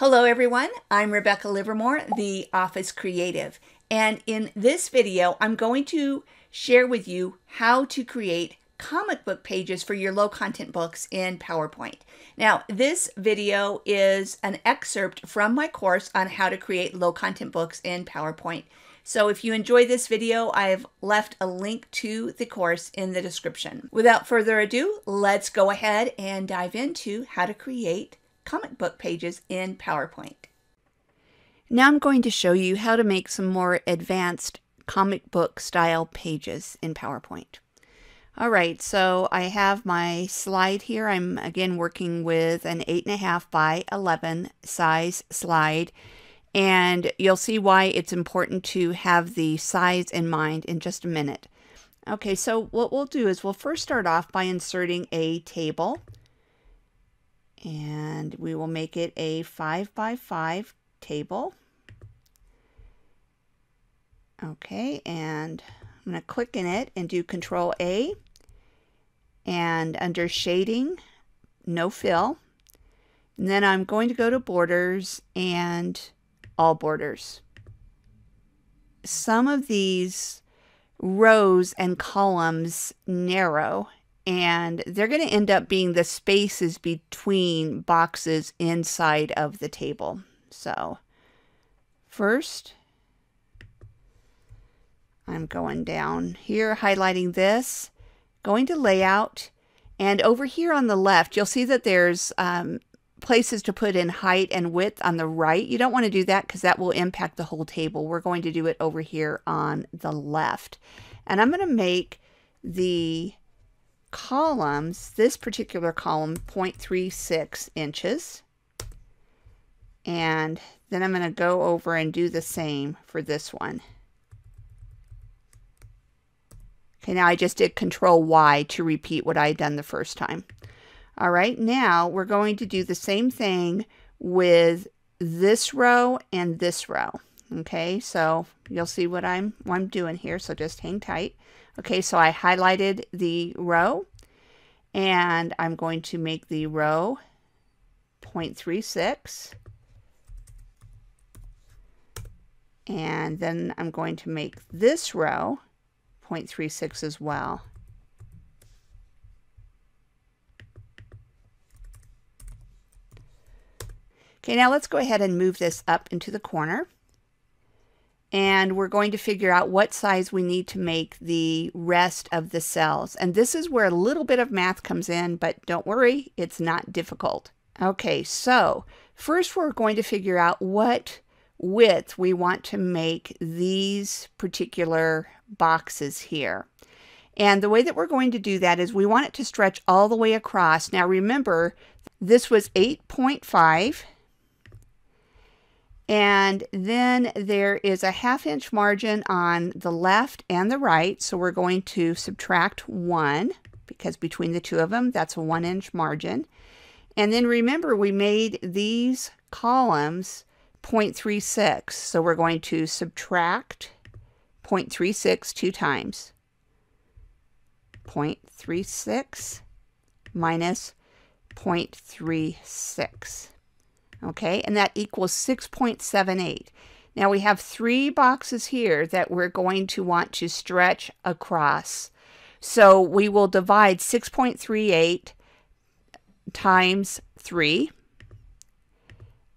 Hello everyone, I'm Rebecca Livermore, the Office Creative, and in this video I'm going to share with you how to create comic book pages for your low content books in PowerPoint. Now this video is an excerpt from my course on how to create low content books in PowerPoint. So if you enjoy this video, I've left a link to the course in the description. Without further ado, let's go ahead and dive into how to create comic book pages in PowerPoint. Now I'm going to show you how to make some more advanced comic book style pages in PowerPoint. All right, so I have my slide here. I'm again working with an 8.5 by 11 size slide, and you'll see why it's important to have the size in mind in just a minute. Okay, so what we'll do is we'll first start off by inserting a table and we will make it a 5 by 5 table. Okay, and I'm going to click in it and do Control A. And under Shading, No Fill. And then I'm going to go to Borders and All Borders. Some of these rows and columns narrow and they're going to end up being the spaces between boxes inside of the table. So first, I'm going down here, highlighting this, going to layout, and over here on the left, you'll see that there's um, places to put in height and width on the right. You don't want to do that because that will impact the whole table. We're going to do it over here on the left. And I'm going to make the columns, this particular column 0.36 inches. And then I'm going to go over and do the same for this one. Okay, now I just did Control Y to repeat what I had done the first time. All right, now we're going to do the same thing with this row and this row. Okay, so you'll see what I'm, what I'm doing here, so just hang tight. Okay, so I highlighted the row and I'm going to make the row 0.36 and then I'm going to make this row 0.36 as well. Okay, now let's go ahead and move this up into the corner and we're going to figure out what size we need to make the rest of the cells. And this is where a little bit of math comes in, but don't worry, it's not difficult. Okay, so first we're going to figure out what width we want to make these particular boxes here. And the way that we're going to do that is we want it to stretch all the way across. Now remember, this was 8.5 and then there is a half inch margin on the left and the right. So we're going to subtract one because between the two of them, that's a one inch margin. And then remember, we made these columns 0.36. So we're going to subtract 0.36 two times. 0.36 minus 0.36 okay, and that equals 6.78. Now we have three boxes here that we're going to want to stretch across. So we will divide 6.38 times 3,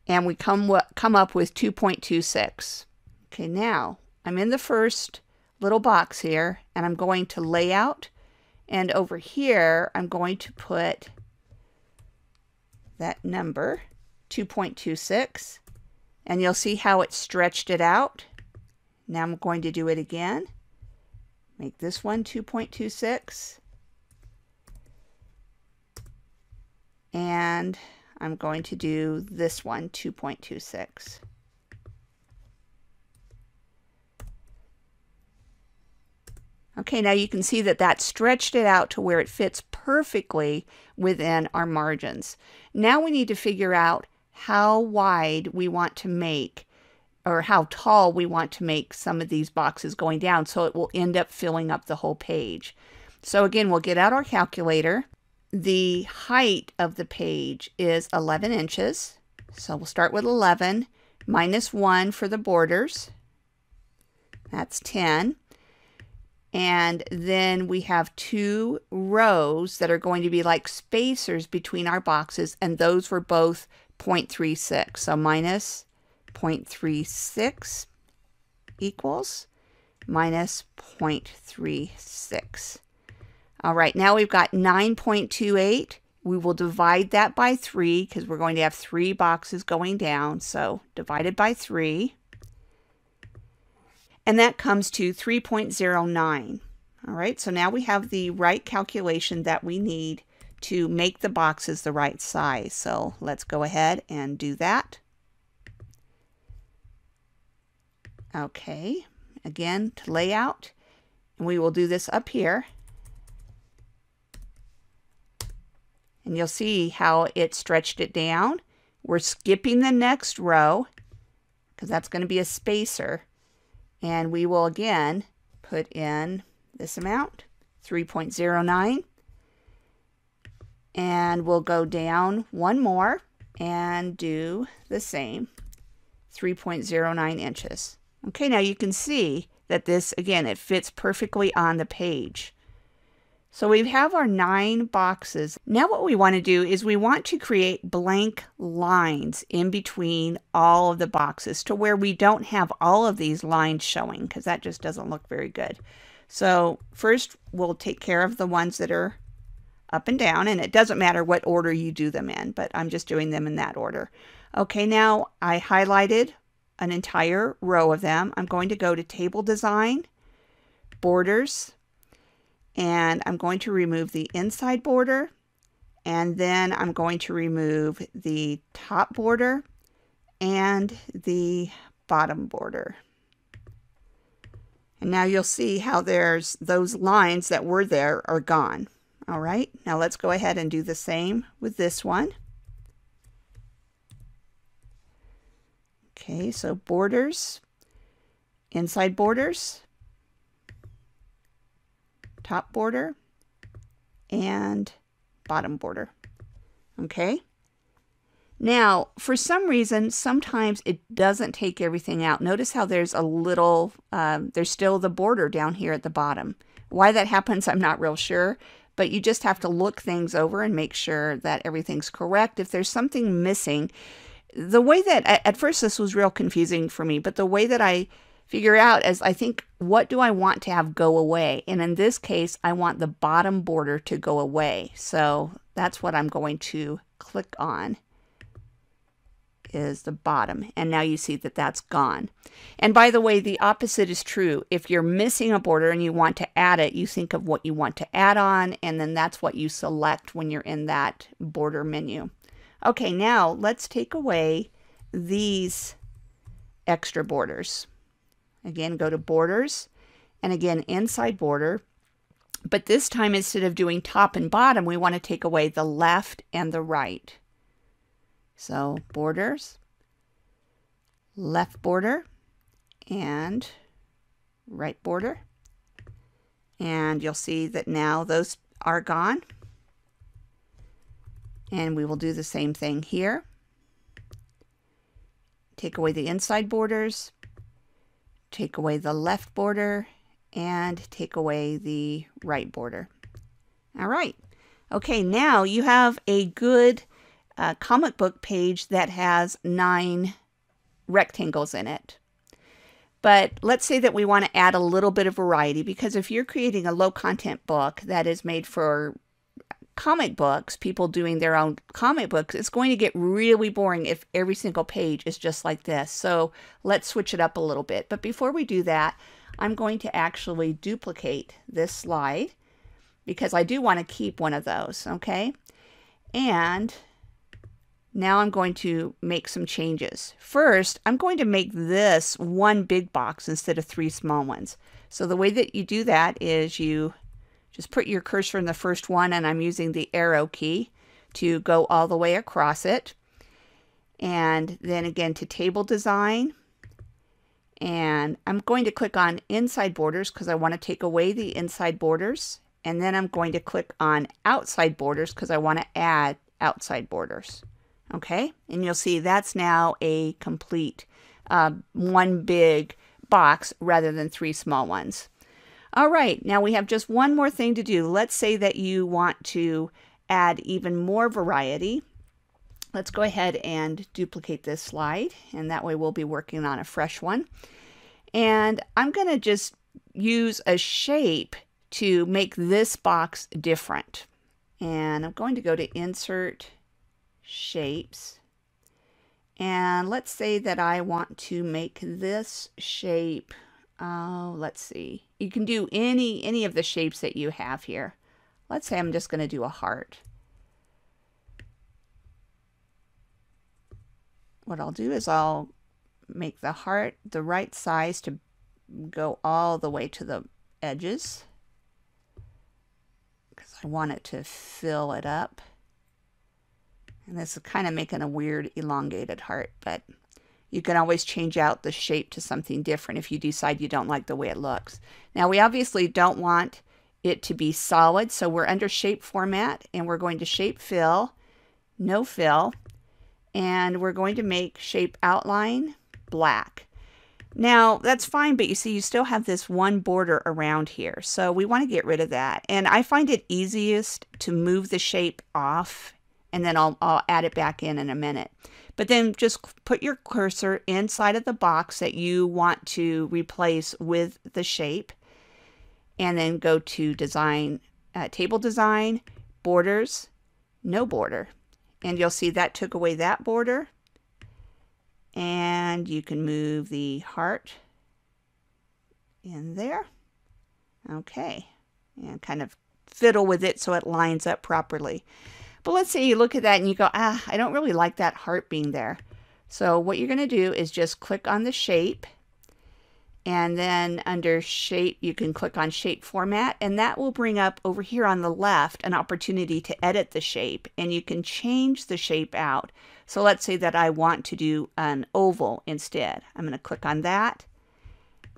and we come, come up with 2.26. Okay, now I'm in the first little box here, and I'm going to layout, and over here I'm going to put that number 2.26 and you'll see how it stretched it out. Now I'm going to do it again. Make this one 2.26 and I'm going to do this one 2.26. Okay, now you can see that that stretched it out to where it fits perfectly within our margins. Now we need to figure out how wide we want to make or how tall we want to make some of these boxes going down so it will end up filling up the whole page. So again, we'll get out our calculator. The height of the page is 11 inches. So we'll start with 11 minus 1 for the borders. That's 10. And then we have two rows that are going to be like spacers between our boxes, and those were both 0.36. So minus 0.36 equals minus 0.36. All right, now we've got 9.28. We will divide that by 3 because we're going to have three boxes going down. So divided by 3 and that comes to 3.09. All right, so now we have the right calculation that we need to make the boxes the right size. So let's go ahead and do that. Okay, again to layout, and we will do this up here. And you'll see how it stretched it down. We're skipping the next row because that's going to be a spacer. And we will again put in this amount, 3.09. And we'll go down one more and do the same, 3.09 inches. Okay, now you can see that this, again, it fits perfectly on the page. So we have our nine boxes. Now what we want to do is we want to create blank lines in between all of the boxes to where we don't have all of these lines showing because that just doesn't look very good. So first we'll take care of the ones that are up and down and it doesn't matter what order you do them in, but I'm just doing them in that order. Okay, now I highlighted an entire row of them. I'm going to go to Table Design, Borders, and I'm going to remove the inside border and then I'm going to remove the top border and the bottom border. And now you'll see how there's those lines that were there are gone. All right, now let's go ahead and do the same with this one. Okay, so borders, inside borders, top border and bottom border. Okay. Now, for some reason, sometimes it doesn't take everything out. Notice how there's a little, um, there's still the border down here at the bottom. Why that happens, I'm not real sure, but you just have to look things over and make sure that everything's correct. If there's something missing, the way that, at first this was real confusing for me, but the way that I figure out is I think, what do I want to have go away? And in this case, I want the bottom border to go away. So that's what I'm going to click on is the bottom. And now you see that that's gone. And by the way, the opposite is true. If you're missing a border and you want to add it, you think of what you want to add on, and then that's what you select when you're in that border menu. Okay, now let's take away these extra borders. Again, go to borders and again inside border. But this time, instead of doing top and bottom, we want to take away the left and the right. So borders, left border, and right border. And you'll see that now those are gone. And we will do the same thing here. Take away the inside borders, take away the left border and take away the right border. All right. Okay, now you have a good uh, comic book page that has nine rectangles in it. But let's say that we want to add a little bit of variety because if you're creating a low content book that is made for comic books, people doing their own comic books, it's going to get really boring if every single page is just like this. So let's switch it up a little bit. But before we do that, I'm going to actually duplicate this slide because I do want to keep one of those, okay? And now I'm going to make some changes. First, I'm going to make this one big box instead of three small ones. So the way that you do that is you just put your cursor in the first one and I'm using the arrow key to go all the way across it. And then again to table design. And I'm going to click on inside borders because I want to take away the inside borders. And then I'm going to click on outside borders because I want to add outside borders. Okay, and you'll see that's now a complete uh, one big box rather than three small ones. All right, now we have just one more thing to do. Let's say that you want to add even more variety. Let's go ahead and duplicate this slide, and that way we'll be working on a fresh one. And I'm going to just use a shape to make this box different. And I'm going to go to Insert, Shapes. And let's say that I want to make this shape, oh, let's see. You can do any, any of the shapes that you have here. Let's say I'm just going to do a heart. What I'll do is I'll make the heart the right size to go all the way to the edges because I want it to fill it up. And this is kind of making a weird elongated heart, but you can always change out the shape to something different if you decide you don't like the way it looks. Now we obviously don't want it to be solid, so we're under shape format and we're going to shape fill, no fill, and we're going to make shape outline black. Now, that's fine, but you see, you still have this one border around here. So we want to get rid of that. And I find it easiest to move the shape off, and then I'll, I'll add it back in in a minute. But then just put your cursor inside of the box that you want to replace with the shape, and then go to Design, uh, Table Design, Borders, No Border. And you'll see that took away that border and you can move the heart in there. Okay, and kind of fiddle with it so it lines up properly. But let's say you look at that and you go, ah, I don't really like that heart being there. So what you're going to do is just click on the shape and then under shape, you can click on shape format and that will bring up over here on the left an opportunity to edit the shape and you can change the shape out. So let's say that I want to do an oval instead. I'm going to click on that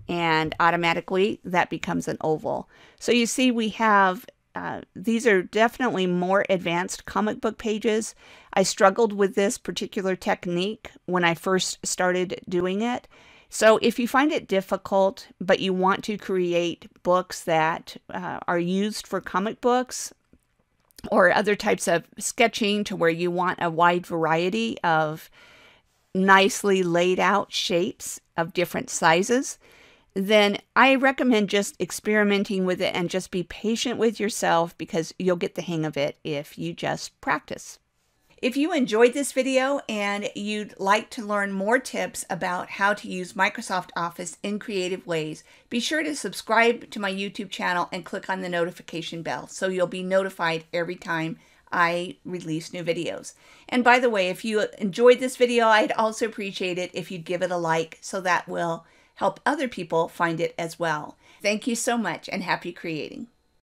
and automatically that becomes an oval. So you see we have uh, these are definitely more advanced comic book pages. I struggled with this particular technique when I first started doing it so if you find it difficult, but you want to create books that uh, are used for comic books or other types of sketching to where you want a wide variety of nicely laid out shapes of different sizes, then I recommend just experimenting with it and just be patient with yourself because you'll get the hang of it if you just practice. If you enjoyed this video and you'd like to learn more tips about how to use Microsoft Office in creative ways, be sure to subscribe to my YouTube channel and click on the notification bell so you'll be notified every time I release new videos. And by the way, if you enjoyed this video, I'd also appreciate it if you'd give it a like so that will help other people find it as well. Thank you so much and happy creating.